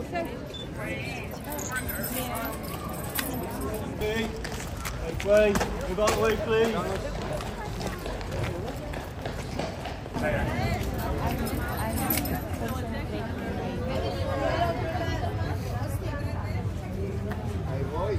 Okay. Right way. Move out the way, please. Hey boy.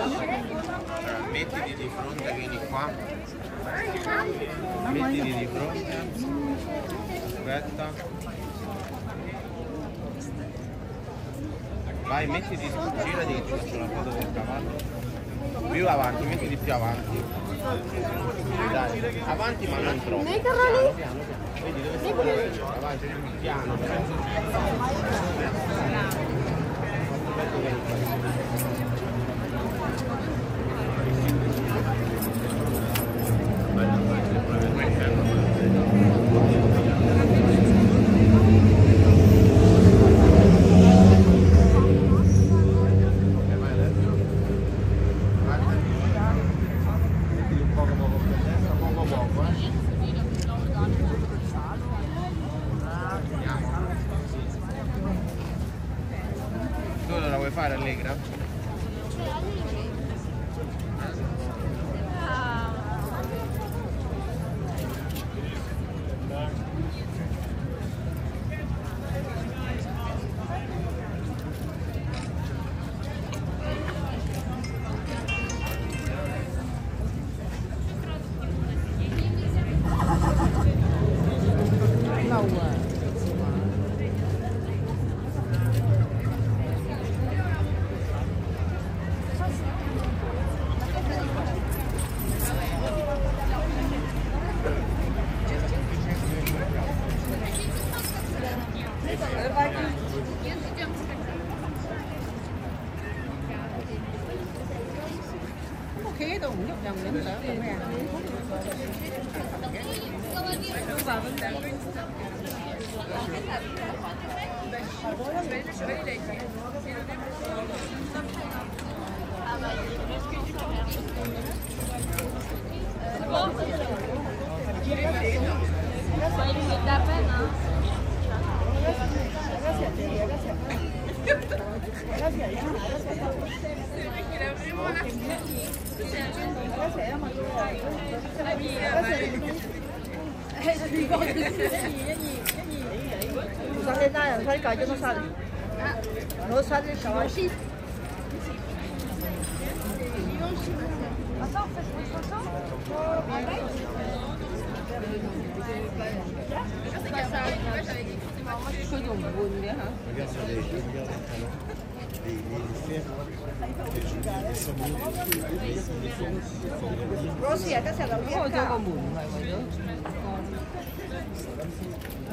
Allora, mettiti di fronte, vieni qua. Mettiti di fronte. Aspetta. Vai, mettiti, girati che ti faccio foto del cavallo. Più avanti, mettiti più avanti. Dai, avanti ma non troppo. Piano, piano, piano. Vedi dove sei? Cioè, avanti, piano. piano. caio não sabe. No sabe de Yoshi. Passou, passou, Rosia, até se a la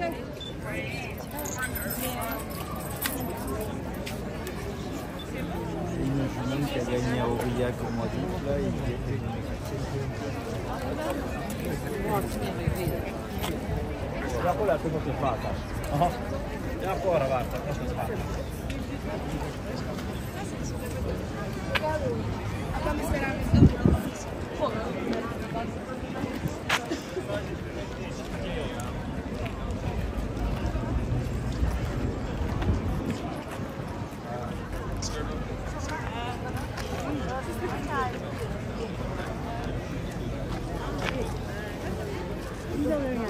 Imaginem qu'elle gagne à Aurillac au mois d'août, là, il était Già quella è tenuta fatta. No? Già ancora guarda, cosa fatta. Abbiamo sperato. 真的了呀。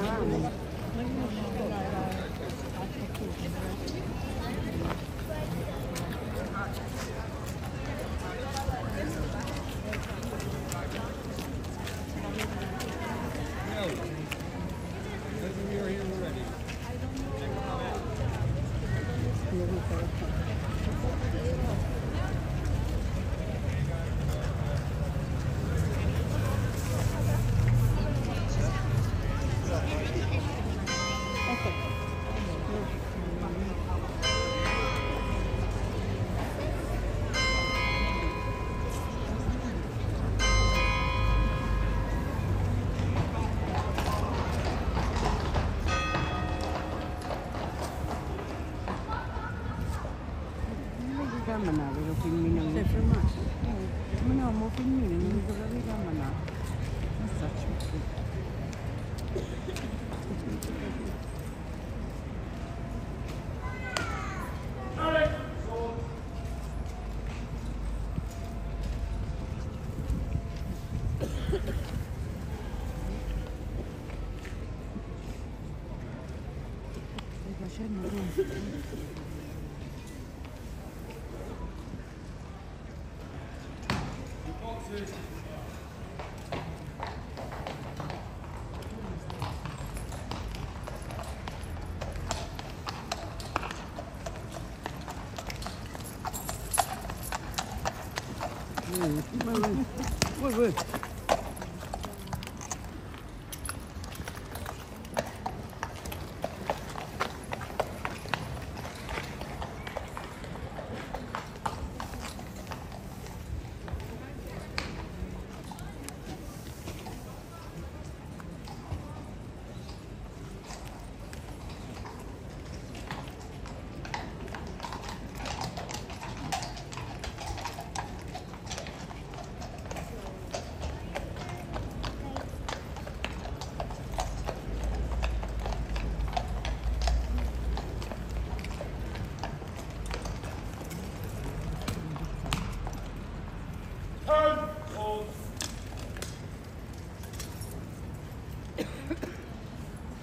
naman na, pero pinminang sa sumas. Muna mo pinminang, hindi ko rin naman na. Masasya. Thank you. Ừ. Ui, ui, ui, ui.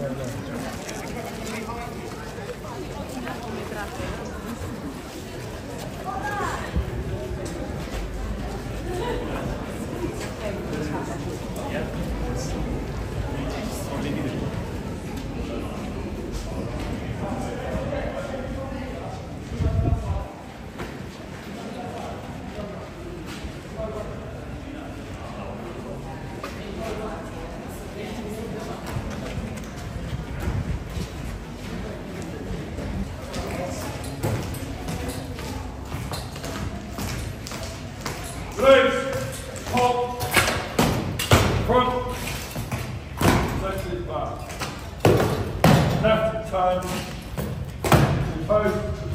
Gracias. one, two,